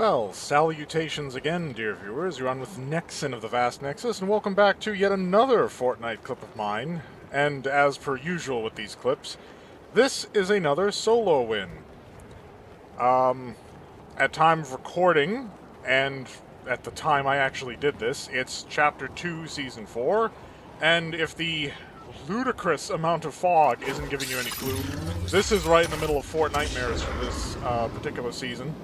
Well, salutations again, dear viewers. You're on with Nexon of the Vast Nexus, and welcome back to yet another Fortnite clip of mine. And as per usual with these clips, this is another solo win. Um, at time of recording, and at the time I actually did this, it's Chapter 2, Season 4, and if the ludicrous amount of fog isn't giving you any clue, this is right in the middle of Fortnitemares for this uh, particular season.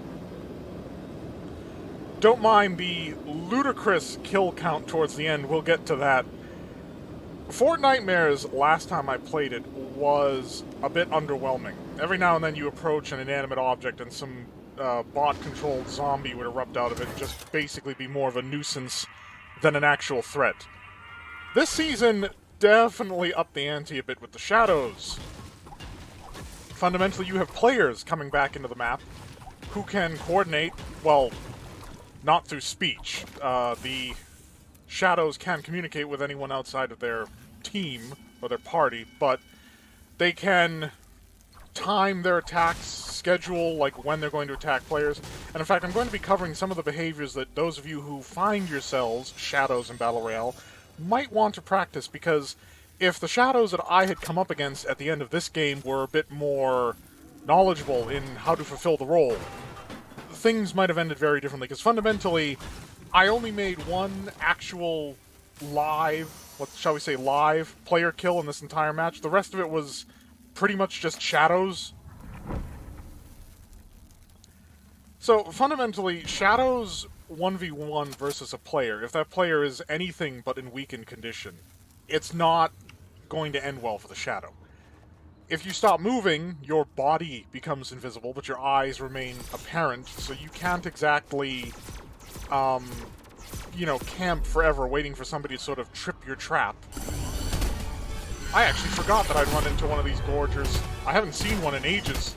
Don't mind the ludicrous kill count towards the end, we'll get to that. Fortnitemares, last time I played it, was a bit underwhelming. Every now and then you approach an inanimate object and some uh, bot-controlled zombie would erupt out of it and just basically be more of a nuisance than an actual threat. This season definitely upped the ante a bit with the shadows. Fundamentally, you have players coming back into the map who can coordinate, well, not through speech. Uh, the shadows can communicate with anyone outside of their team or their party, but they can time their attacks, schedule like when they're going to attack players. And in fact, I'm going to be covering some of the behaviors that those of you who find yourselves shadows in Battle Royale might want to practice because if the shadows that I had come up against at the end of this game were a bit more knowledgeable in how to fulfill the role, things might have ended very differently. Because fundamentally, I only made one actual live, what shall we say, live player kill in this entire match. The rest of it was pretty much just shadows. So fundamentally, shadows 1v1 versus a player, if that player is anything but in weakened condition, it's not going to end well for the shadow. If you stop moving, your body becomes invisible, but your eyes remain apparent, so you can't exactly, um, you know, camp forever waiting for somebody to sort of trip your trap. I actually forgot that I'd run into one of these gorgers. I haven't seen one in ages.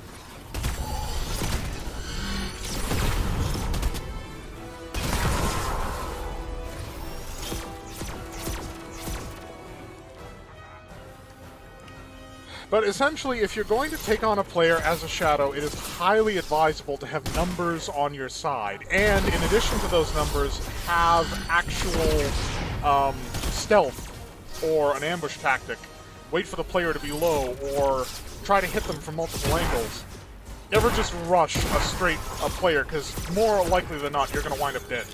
But essentially, if you're going to take on a player as a Shadow, it is highly advisable to have numbers on your side. And in addition to those numbers, have actual um, stealth or an ambush tactic. Wait for the player to be low, or try to hit them from multiple angles. Never just rush a straight a player, because more likely than not, you're going to wind up dead.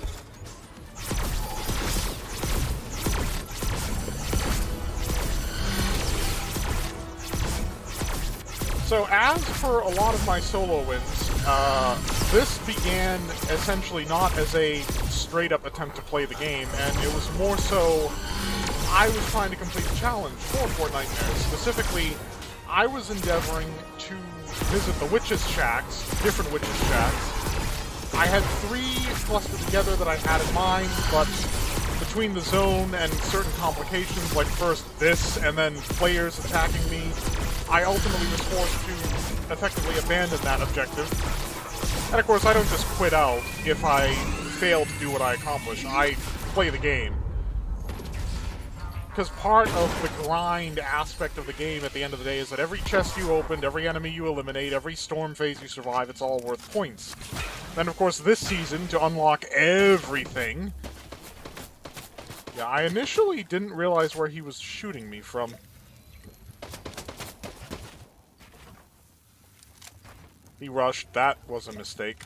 So as for a lot of my solo wins, uh, this began essentially not as a straight-up attempt to play the game, and it was more so I was trying to complete a challenge for Fortnitemares. Specifically, I was endeavoring to visit the witches' shacks, different witches' shacks. I had three clustered together that I had in mind, but between the zone and certain complications, like first this and then players attacking me, I ultimately was forced to effectively abandon that objective. And of course, I don't just quit out if I fail to do what I accomplish. I play the game. Because part of the grind aspect of the game at the end of the day is that every chest you opened, every enemy you eliminate, every storm phase you survive, it's all worth points. Then, of course, this season, to unlock everything... Yeah, I initially didn't realize where he was shooting me from. He rushed. That was a mistake.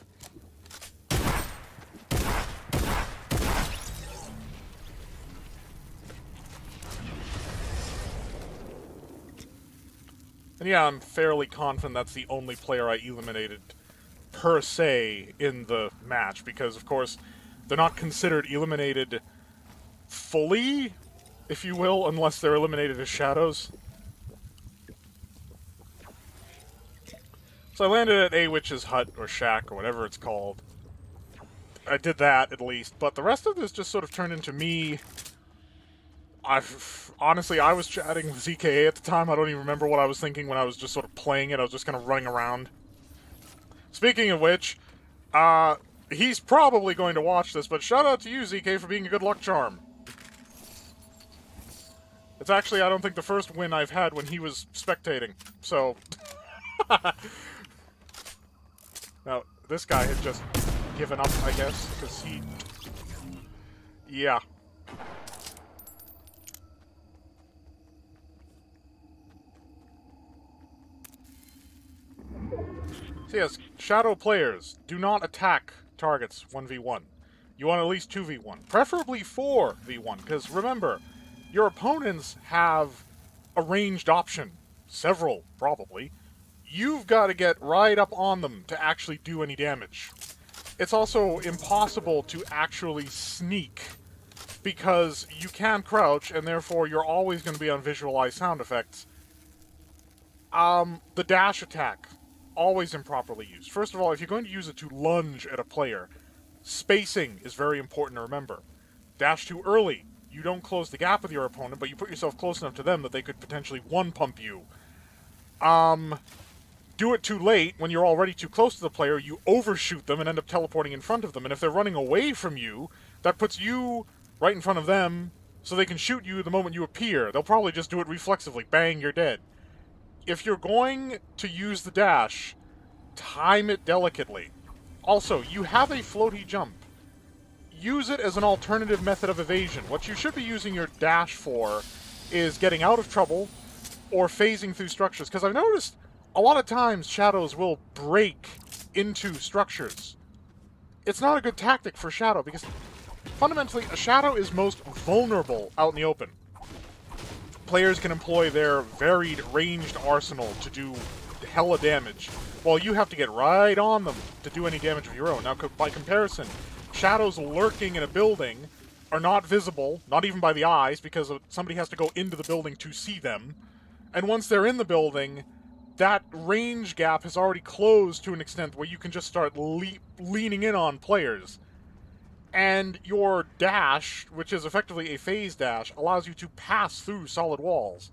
And yeah, I'm fairly confident that's the only player I eliminated per se in the match, because of course they're not considered eliminated fully, if you will, unless they're eliminated as shadows. So I landed at a witch's hut, or shack, or whatever it's called. I did that, at least, but the rest of this just sort of turned into me... I've... Honestly, I was chatting with ZKA at the time, I don't even remember what I was thinking when I was just sort of playing it, I was just kind of running around. Speaking of which, uh, he's probably going to watch this, but shout out to you, ZK, for being a good luck charm. It's actually, I don't think, the first win I've had when he was spectating, so... Now, this guy had just... given up, I guess, because he... Yeah. So yes, Shadow players, do not attack targets 1v1. You want at least 2v1. Preferably 4v1, because remember, your opponents have a ranged option. Several, probably. You've got to get right up on them to actually do any damage. It's also impossible to actually sneak because you can crouch, and therefore you're always going to be on visualized sound effects. Um, the dash attack, always improperly used. First of all, if you're going to use it to lunge at a player, spacing is very important to remember. Dash too early, you don't close the gap with your opponent, but you put yourself close enough to them that they could potentially one-pump you. Um, do it too late, when you're already too close to the player, you overshoot them and end up teleporting in front of them, and if they're running away from you, that puts you right in front of them, so they can shoot you the moment you appear. They'll probably just do it reflexively. Bang, you're dead. If you're going to use the dash, time it delicately. Also, you have a floaty jump use it as an alternative method of evasion. What you should be using your dash for is getting out of trouble or phasing through structures. Because I've noticed a lot of times shadows will break into structures. It's not a good tactic for shadow because fundamentally a shadow is most vulnerable out in the open. Players can employ their varied ranged arsenal to do hella damage, while you have to get right on them to do any damage of your own. Now, by comparison, shadows lurking in a building are not visible, not even by the eyes, because somebody has to go into the building to see them. And once they're in the building, that range gap has already closed to an extent where you can just start le leaning in on players. And your dash, which is effectively a phase dash, allows you to pass through solid walls.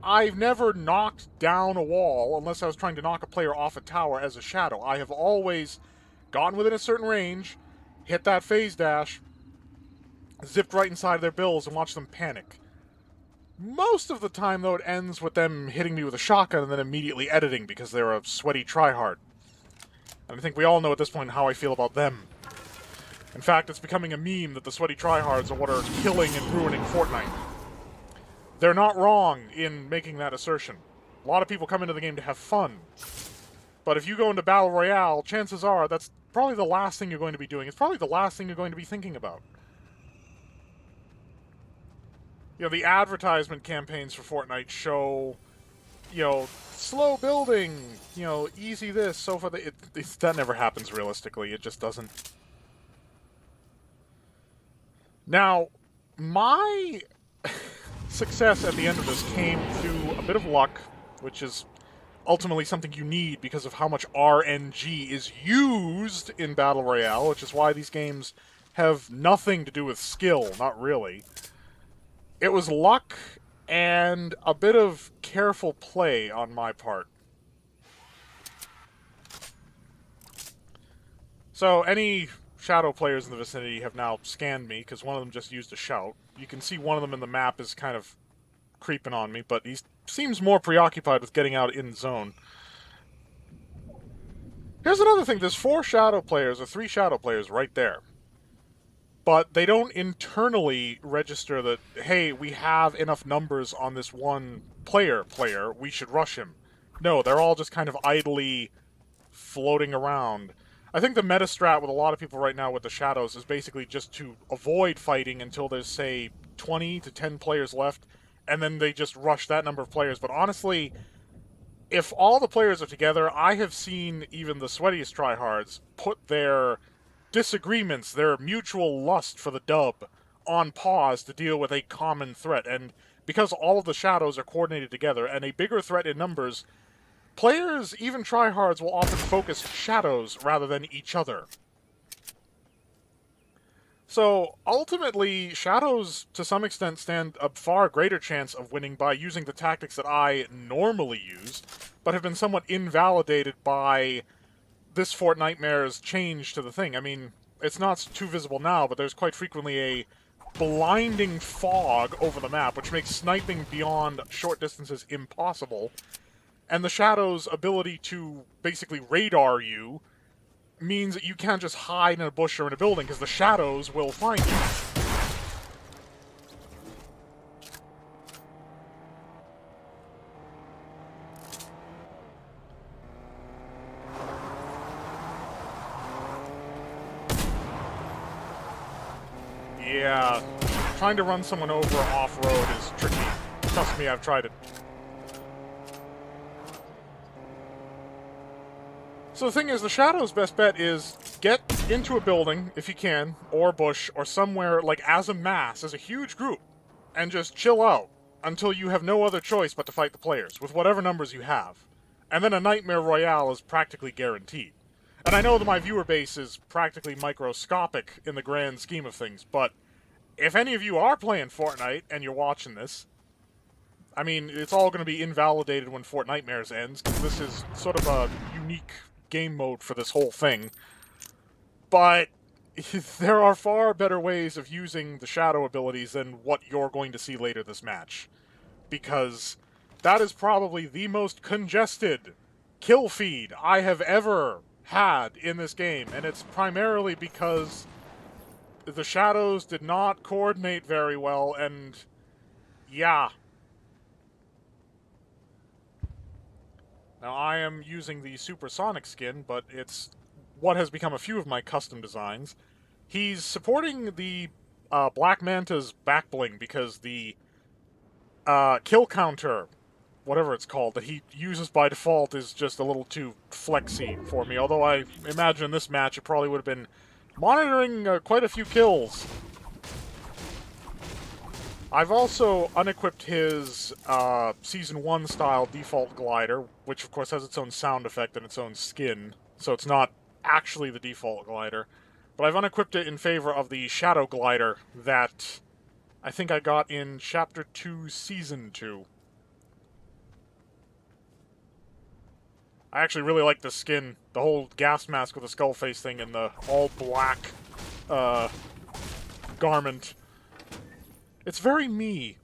I've never knocked down a wall unless I was trying to knock a player off a tower as a shadow. I have always gotten within a certain range, hit that phase dash, zipped right inside their bills, and watched them panic. Most of the time, though, it ends with them hitting me with a shotgun and then immediately editing because they're a sweaty tryhard. And I think we all know at this point how I feel about them. In fact, it's becoming a meme that the sweaty tryhards are what are killing and ruining Fortnite. They're not wrong in making that assertion. A lot of people come into the game to have fun. But if you go into Battle Royale, chances are that's probably the last thing you're going to be doing. It's probably the last thing you're going to be thinking about. You know, the advertisement campaigns for Fortnite show, you know, slow building, you know, easy this, so far. It, it, that never happens realistically. It just doesn't. Now, my success at the end of this came through a bit of luck, which is ultimately something you need because of how much RNG is used in Battle Royale, which is why these games have nothing to do with skill, not really. It was luck and a bit of careful play on my part. So any Shadow players in the vicinity have now scanned me, because one of them just used a shout. You can see one of them in the map is kind of creeping on me, but he seems more preoccupied with getting out in zone. Here's another thing. There's four Shadow players, or three Shadow players right there. But they don't internally register that, hey, we have enough numbers on this one player player, we should rush him. No, they're all just kind of idly floating around. I think the meta strat with a lot of people right now with the Shadows is basically just to avoid fighting until there's, say, 20 to 10 players left, and then they just rush that number of players. But honestly, if all the players are together, I have seen even the sweatiest tryhards put their disagreements, their mutual lust for the dub, on pause to deal with a common threat. And because all of the shadows are coordinated together, and a bigger threat in numbers, players, even tryhards, will often focus shadows rather than each other. So ultimately, Shadows to some extent stand a far greater chance of winning by using the tactics that I normally use, but have been somewhat invalidated by this Fortnitemare's change to the thing. I mean, it's not too visible now, but there's quite frequently a blinding fog over the map, which makes sniping beyond short distances impossible. And the Shadow's ability to basically radar you means that you can't just hide in a bush or in a building because the shadows will find you. Yeah, trying to run someone over off-road is tricky. Trust me, I've tried it. So the thing is, the Shadow's best bet is get into a building, if you can, or bush, or somewhere, like, as a mass, as a huge group, and just chill out until you have no other choice but to fight the players, with whatever numbers you have. And then a Nightmare Royale is practically guaranteed. And I know that my viewer base is practically microscopic in the grand scheme of things, but if any of you are playing Fortnite and you're watching this, I mean, it's all going to be invalidated when Fortnitemares ends, because this is sort of a unique game mode for this whole thing. But there are far better ways of using the shadow abilities than what you're going to see later this match. Because that is probably the most congested kill feed I have ever had in this game, and it's primarily because the shadows did not coordinate very well, and yeah, Now, I am using the Supersonic skin, but it's what has become a few of my custom designs. He's supporting the uh, Black Manta's back bling because the uh, kill counter, whatever it's called, that he uses by default is just a little too flexy for me. Although I imagine in this match it probably would have been monitoring uh, quite a few kills I've also unequipped his uh, Season 1 style default glider, which of course has its own sound effect and its own skin, so it's not actually the default glider. But I've unequipped it in favor of the Shadow Glider that I think I got in Chapter 2, Season 2. I actually really like the skin, the whole gas mask with the skull face thing and the all black uh, garment it's very me.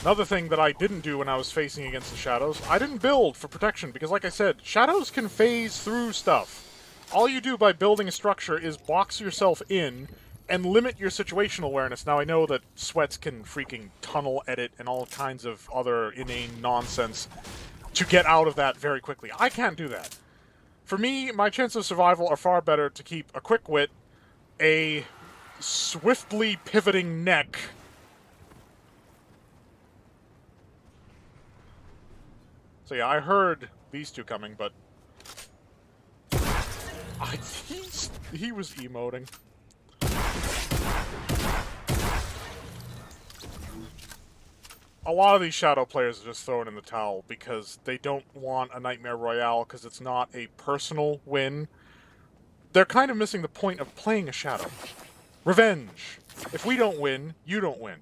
Another thing that I didn't do when I was facing against the Shadows, I didn't build for protection, because like I said, Shadows can phase through stuff. All you do by building a structure is box yourself in and limit your situational awareness. Now, I know that Sweats can freaking tunnel edit and all kinds of other inane nonsense to get out of that very quickly. I can't do that. For me, my chances of survival are far better to keep a quick wit, a swiftly pivoting neck, So yeah, I heard these two coming, but I, he was emoting. A lot of these Shadow players are just throwing in the towel because they don't want a Nightmare Royale because it's not a personal win. They're kind of missing the point of playing a Shadow. Revenge. If we don't win, you don't win.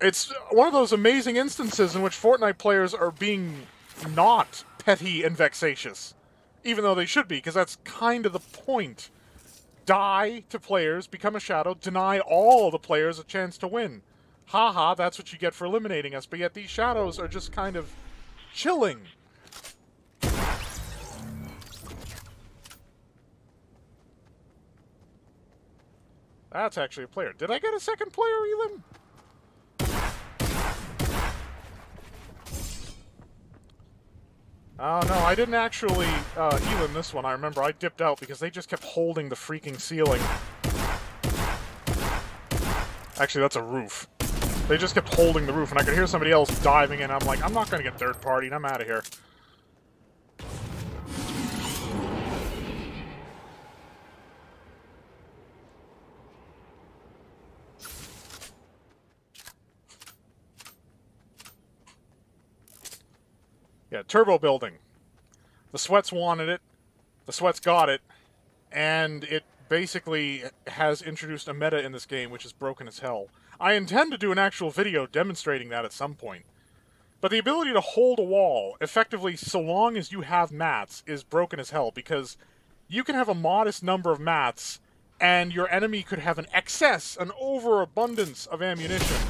It's one of those amazing instances in which Fortnite players are being not petty and vexatious. Even though they should be, because that's kind of the point. Die to players, become a Shadow, deny all the players a chance to win haha, that's what you get for eliminating us. But yet these shadows are just kind of chilling. That's actually a player. Did I get a second player, elim? Oh, no, I didn't actually uh, elim this one. I remember I dipped out because they just kept holding the freaking ceiling. Actually, that's a roof. They just kept holding the roof, and I could hear somebody else diving in. I'm like, I'm not going to get third party. And I'm out of here. Yeah, turbo building. The Sweats wanted it. The Sweats got it. And it basically has introduced a meta in this game which is broken as hell. I intend to do an actual video demonstrating that at some point. But the ability to hold a wall, effectively so long as you have mats, is broken as hell, because you can have a modest number of mats, and your enemy could have an excess, an overabundance of ammunition,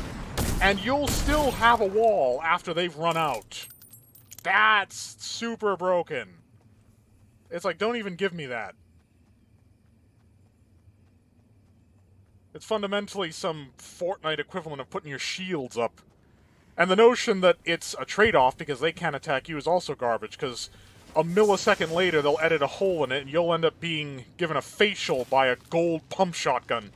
and you'll still have a wall after they've run out. That's super broken. It's like, don't even give me that. It's fundamentally some Fortnite equivalent of putting your shields up. And the notion that it's a trade-off because they can't attack you is also garbage, because a millisecond later they'll edit a hole in it and you'll end up being given a facial by a gold pump shotgun.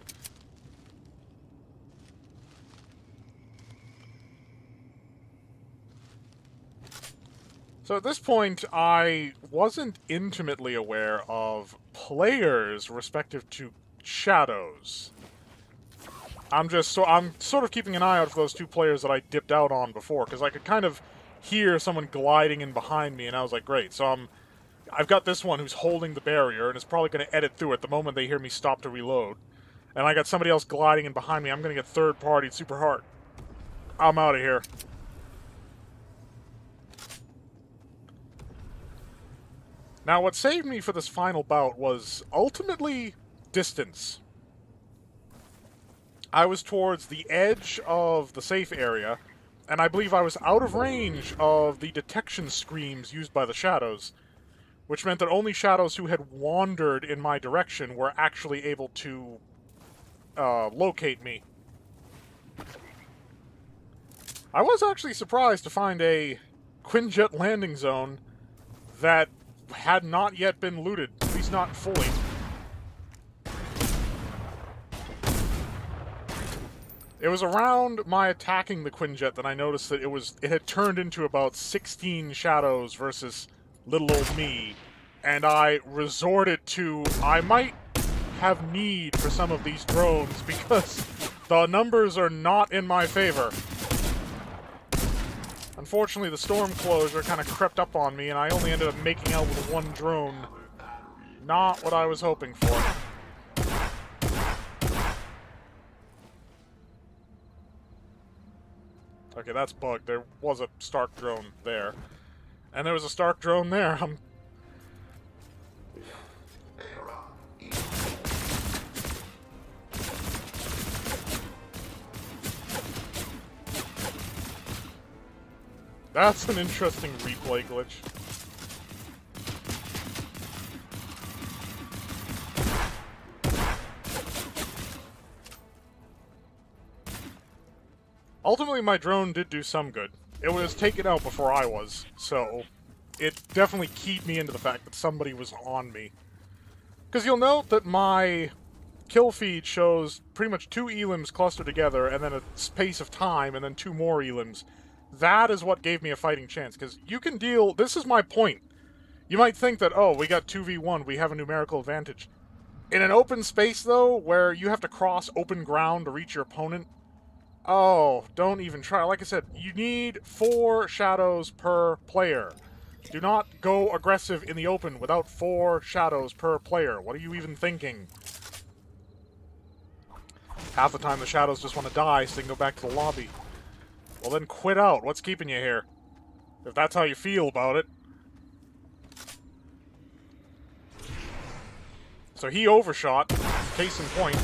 So at this point, I wasn't intimately aware of players respective to shadows. I'm just so I'm sort of keeping an eye out for those two players that I dipped out on before because I could kind of hear someone gliding in behind me, and I was like, great. So I'm I've got this one who's holding the barrier and is probably going to edit through it the moment they hear me stop to reload. And I got somebody else gliding in behind me. I'm going to get third party super hard. I'm out of here. Now, what saved me for this final bout was ultimately distance. I was towards the edge of the safe area, and I believe I was out of range of the detection screams used by the shadows, which meant that only shadows who had wandered in my direction were actually able to uh, locate me. I was actually surprised to find a Quinjet landing zone that had not yet been looted, at least not fully. It was around my attacking the Quinjet that I noticed that it was it had turned into about 16 shadows versus little old me, and I resorted to I might have need for some of these drones because the numbers are not in my favor. Unfortunately, the storm closure kind of crept up on me, and I only ended up making out with one drone. Not what I was hoping for. Okay, that's bugged. There was a Stark drone there. And there was a Stark drone there. I'm That's an interesting replay glitch. Ultimately, my drone did do some good. It was taken out before I was, so it definitely keyed me into the fact that somebody was on me. Because you'll note that my kill feed shows pretty much two elims clustered together, and then a space of time, and then two more elims. That is what gave me a fighting chance, because you can deal... This is my point. You might think that, oh, we got 2v1, we have a numerical advantage. In an open space, though, where you have to cross open ground to reach your opponent, oh, don't even try. Like I said, you need four shadows per player. Do not go aggressive in the open without four shadows per player. What are you even thinking? Half the time the shadows just want to die so they can go back to the lobby. Well, then quit out. What's keeping you here? If that's how you feel about it. So he overshot. Case in point.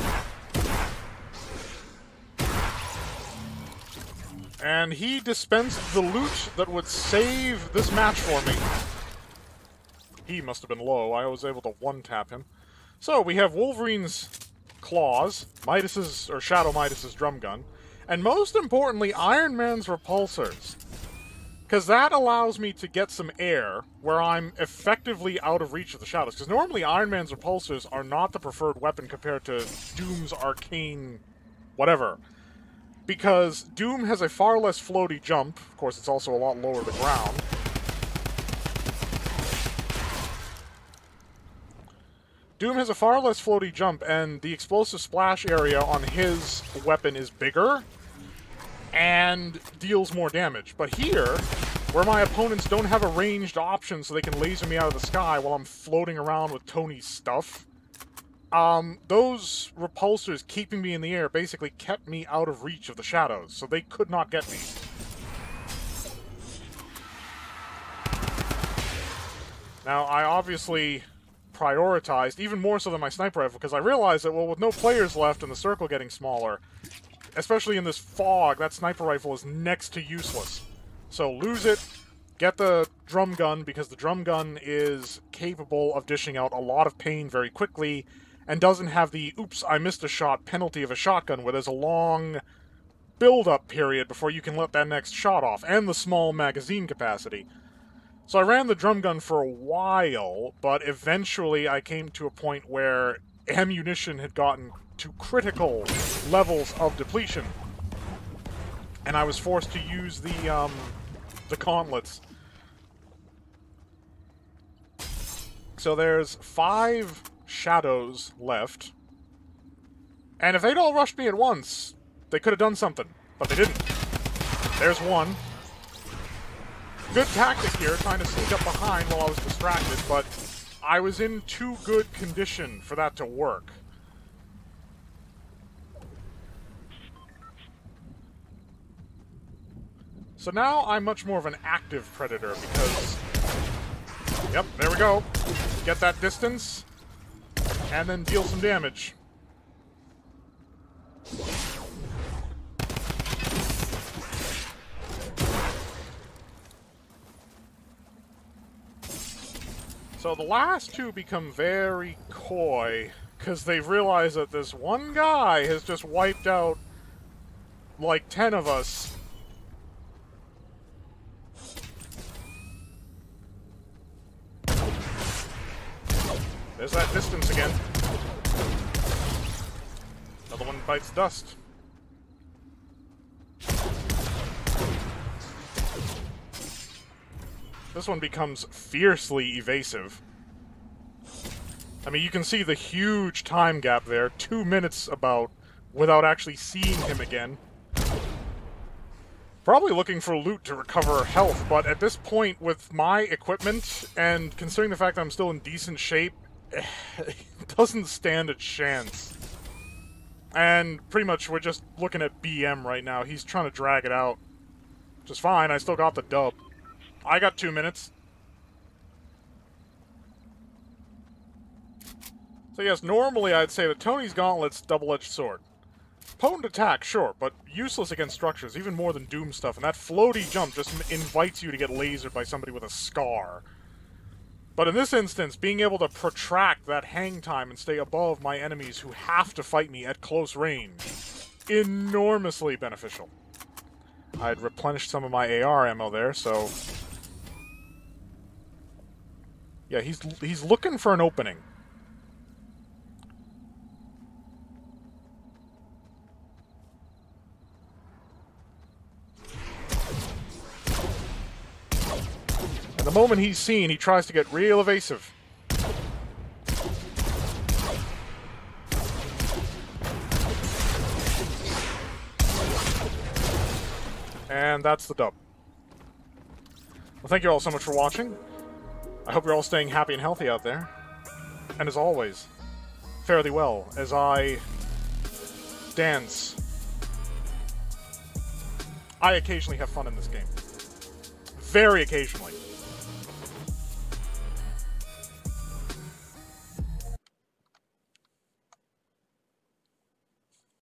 And he dispensed the loot that would save this match for me. He must have been low. I was able to one-tap him. So, we have Wolverine's claws, Midas's, or Shadow Midas's drum gun, and most importantly, Iron Man's repulsors. Because that allows me to get some air where I'm effectively out of reach of the shadows. Because normally Iron Man's repulsors are not the preferred weapon compared to Doom's arcane whatever. Because Doom has a far less floaty jump. Of course, it's also a lot lower to ground. Doom has a far less floaty jump, and the explosive splash area on his weapon is bigger and deals more damage. But here, where my opponents don't have a ranged option so they can laser me out of the sky while I'm floating around with Tony's stuff, um, those repulsors keeping me in the air basically kept me out of reach of the shadows, so they could not get me. Now, I obviously prioritized, even more so than my sniper rifle, because I realized that, well, with no players left and the circle getting smaller, especially in this fog, that sniper rifle is next to useless. So lose it, get the drum gun because the drum gun is capable of dishing out a lot of pain very quickly and doesn't have the oops, I missed a shot penalty of a shotgun where there's a long build up period before you can let that next shot off, and the small magazine capacity. So I ran the drum gun for a while, but eventually I came to a point where ammunition had gotten to critical levels of depletion. And I was forced to use the, um, the gauntlets. So there's five shadows left. And if they'd all rushed me at once, they could have done something. But they didn't. There's one. Good tactic here, trying to sneak up behind while I was distracted, but I was in too good condition for that to work. So now I'm much more of an active predator because... Yep, there we go. Get that distance, and then deal some damage. So the last two become very coy, because they've realized that this one guy has just wiped out like ten of us. There's that distance again. Another one bites dust. This one becomes fiercely evasive. I mean, you can see the huge time gap there. Two minutes about without actually seeing him again. Probably looking for loot to recover health, but at this point, with my equipment, and considering the fact that I'm still in decent shape, doesn't stand a chance. And pretty much we're just looking at BM right now. He's trying to drag it out. Which is fine, I still got the dub. I got two minutes. So yes, normally I'd say that Tony's Gauntlet's double-edged sword. Potent attack, sure, but useless against structures, even more than Doom stuff, and that floaty jump just invites you to get lasered by somebody with a scar. But in this instance, being able to protract that hang time and stay above my enemies who have to fight me at close range, enormously beneficial. I'd replenished some of my AR ammo there, so yeah, he's he's looking for an opening. Moment he's seen, he tries to get real evasive. And that's the dub. Well, thank you all so much for watching. I hope you're all staying happy and healthy out there. And as always, fare thee well as I dance. I occasionally have fun in this game. Very occasionally.